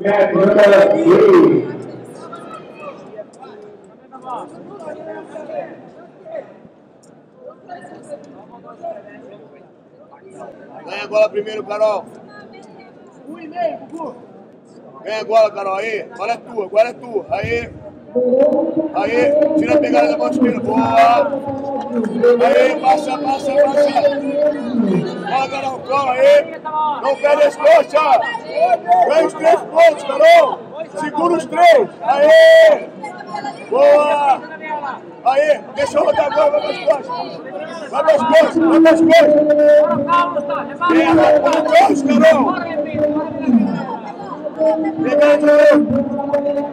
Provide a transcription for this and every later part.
Ganha a bola primeiro, Carol. Ganha a bola, Carol. Aí, agora é tua, agora é tua. Aí. Aí, tira a pegada da mão esquerda. Boa. Aí, passa, passa, passa. Carol, cola aí. Não perde as costas. Ganha os três pontos, Carol. Segura os três. Aí. Boa. Aí, deixa eu rodar agora, vai para as costas. Vai para as costas, vai para as costas. Vai para as costas, Carol.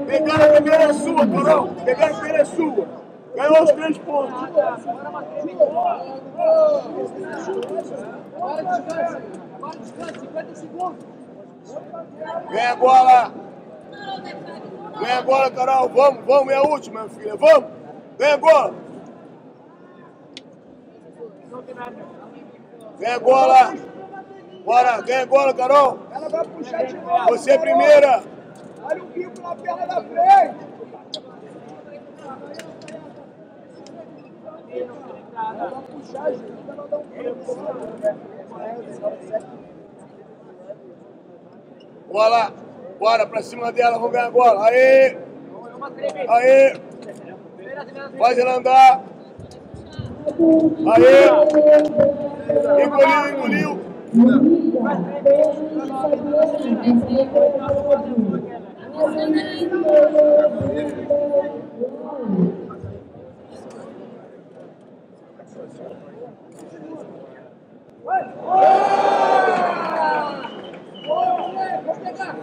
Pegar a primeira é sua, Carol. Pegar a primeira é sua. Ganhou os três pontos. Ganha a bola. Ganha a bola, Carol. Vamos, vamos. É a última, minha filha. Vamos. Ganha a bola. Ganha a bola. Bora, ganha a bola, Carol. Ela vai puxar de novo. Você é primeira. Olha o bico na perna da frente. Bico. Bola. Bora pra cima dela, vamos ganhar a bola. Aê. Aê. Faz ela andar. Aê. Engoliu, engoliu.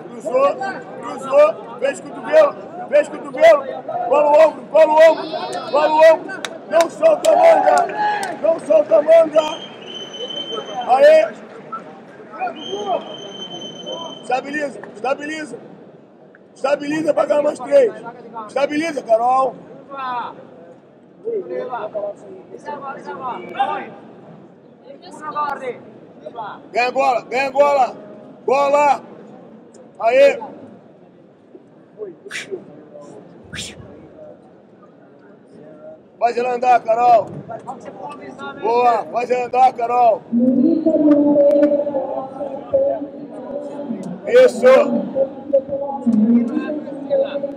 Cruzou, cruzou, fez cotovelo, fez cotovelo, cola o ombro, cola o ombro, cola o ombro, não solta a manga, não solta a manga. Aê! Estabiliza, estabiliza. Estabiliza para ganhar mais três. Estabiliza, Carol. Ganha bola, ganha bola. Bola. Aê. Faz ela andar, Carol. Boa, faz ela andar, Carol. Isso.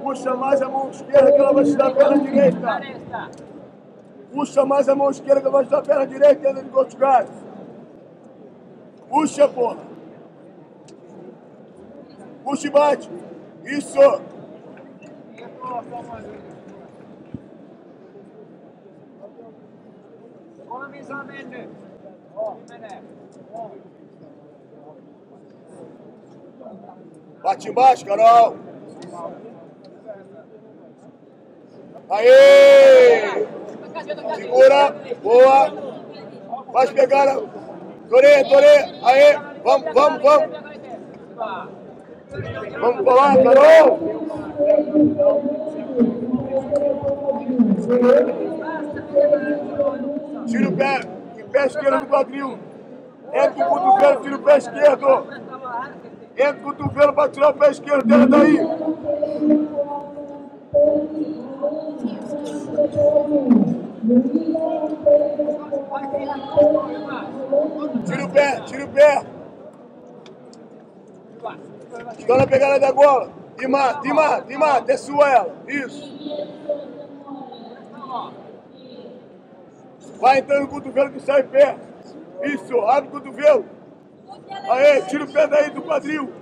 Puxa mais a mão esquerda que ela vai te dar a perna direita. Puxa mais a mão esquerda que ela vai te dar a perna direita dentro de Portugal. Puxa, porra. Puxa e bate. Isso. Menee. Bate embaixo, Carol. Aê! Segura. Boa. Faz pegada. Torê, Torê. Aê. Vamos, vamos, vamos. Vamos colar, Carol. Tira o pé, pé esquerdo do quadril. Entra o cotovelo, tira o pé esquerdo. Entra o cotovelo para tirar o pé esquerdo dela daí. Tira o pé, tira o pé. Estou na pegada da gola. E mata. É sua ela. Isso. Vai entrando no cotovelo que sai pé. Isso, abre o cotovelo. Aê, tira o pé daí do quadril.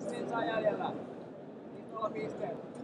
Sen jäljellä. Niin tuolla pisteellä.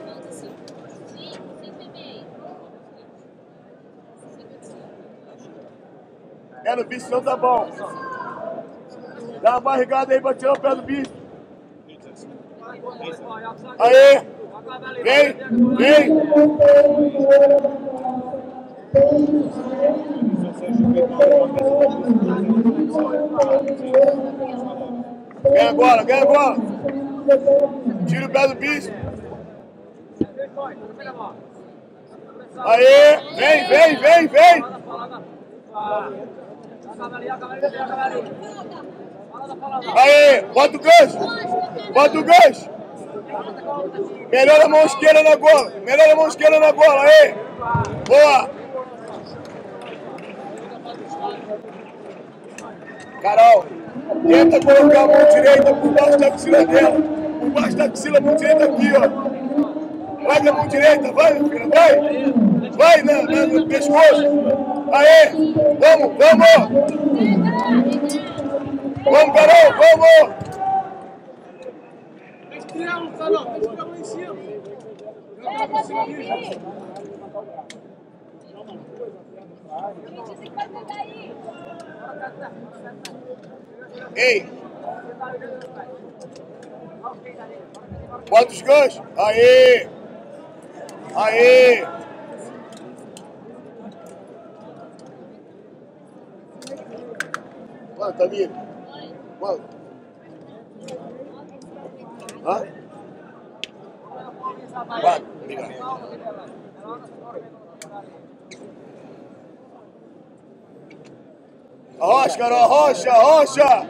É no bicho, não tá bom. Dá uma barrigada aí pra tirar o pé do bicho. Aê! Vem, vem! Ganha agora, ganha agora! Tira o pé do bicho! Aê! Vem, vem, vem, vem! Aê! Bota o gancho! Bota o gancho! Melhor a mão esquerda na gola! Melhor a mão esquerda na gola! Aê! Boa! Carol, tenta colocar a mão direita por baixo da axila dela. Por baixo da axila, a mão direita aqui, ó. Vai com a mão direita, vai, meu filho, vai! Vai na, no pescoço! Aê! Vamos, vamos! Vamos, Carol, vamos! Tem que tirar um, Carol. Tem que ficar lá em cima. Aí! Ei! Bota os ganchos! Aê! Aê! Quanto, Tamir? Quanto? Hã? Quatro, obrigado. Arrocha, Carol, arrocha, arrocha!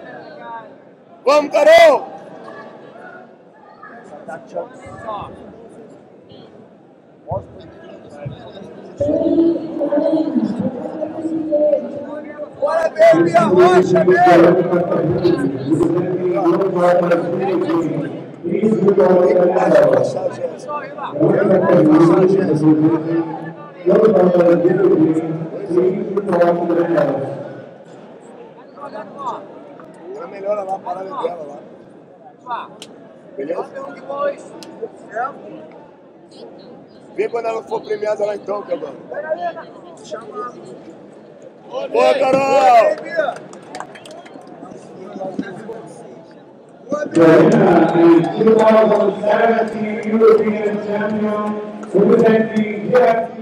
Vamos, Carol! Bora, baby, arrocha, meu! Ela melhora lá a parada dela lá. Beleza? Vê quando ela for premiada lá então, cabana. Carol! Joanna is 2017 European champion, representing JFC